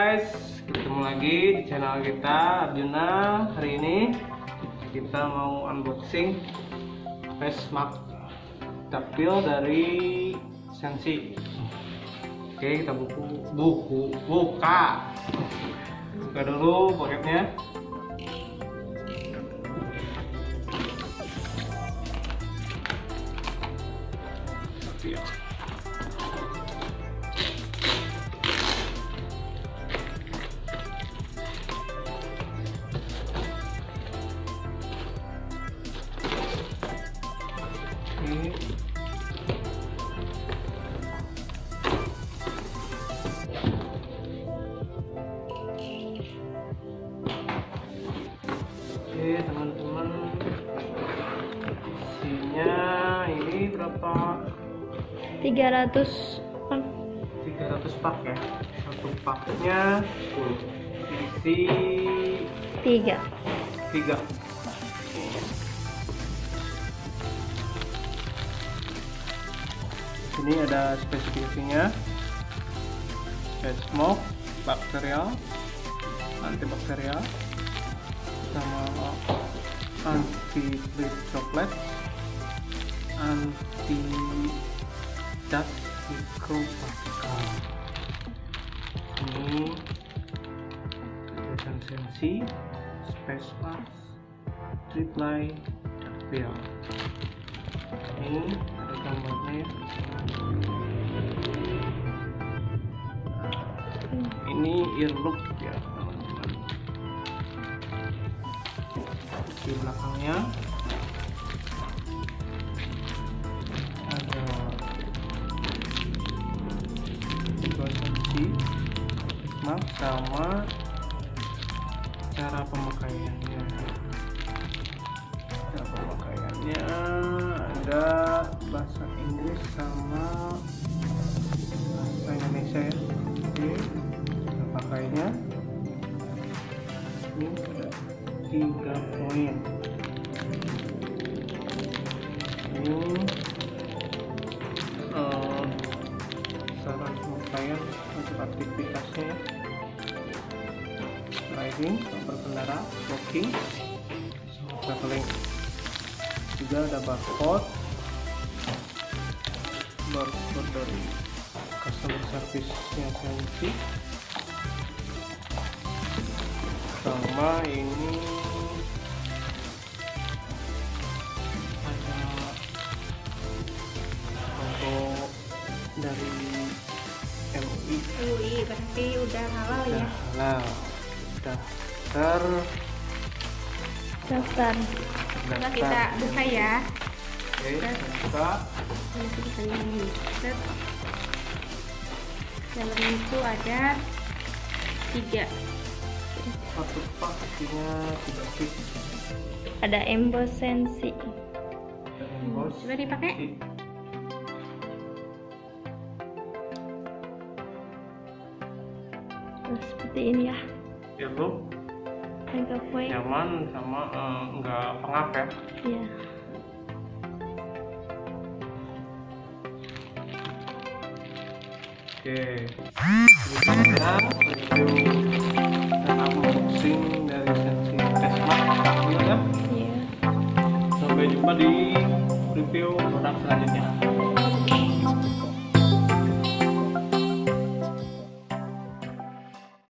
guys, ketemu lagi di channel kita Arjuna. Hari ini kita mau unboxing face mask tapil dari Sensi. Oke, kita buku buku buka. Buka dulu paketnya. Tapil. 300 300 pak ya. Satu paknya 10 isi 3 tiga. Ini ada spesifikasinya. Face smoke bakterial antibakterial sama anti flip droplet anti dust microparticle ini tulisan sensi space mask triple bill ini ada gambarnya ini earloop ya teman-teman. Di belakangnya maaf sama cara pemakaiannya. Cara pemakaiannya ada bahasa Inggris sama bahasa Indonesia ya. Oke cara pakainya. Ini ada tiga poin. Ini eh, saran pemakaian untuk aktivitasnya ya riding berkendara walking sama traveling. Juga ada barcode barcode dari customer service nya Sensi sama ini. Ada logo dari MUI UI berarti udah halal udah ya halal udah ter daftar. Coba kita buka ya. Oke buka. Kita ini. Set. dalam itu ada tiga. Satu pak tiga piece ada emboss sensi dan bos coba dipakai. Tuh, seperti ini ya ya lu nyaman sama eh, nggak pengap ya ya oke. Selanjutnya review dan unboxing dari sensi Tesla ya. Iya. Sampai jumpa di review produk selanjutnya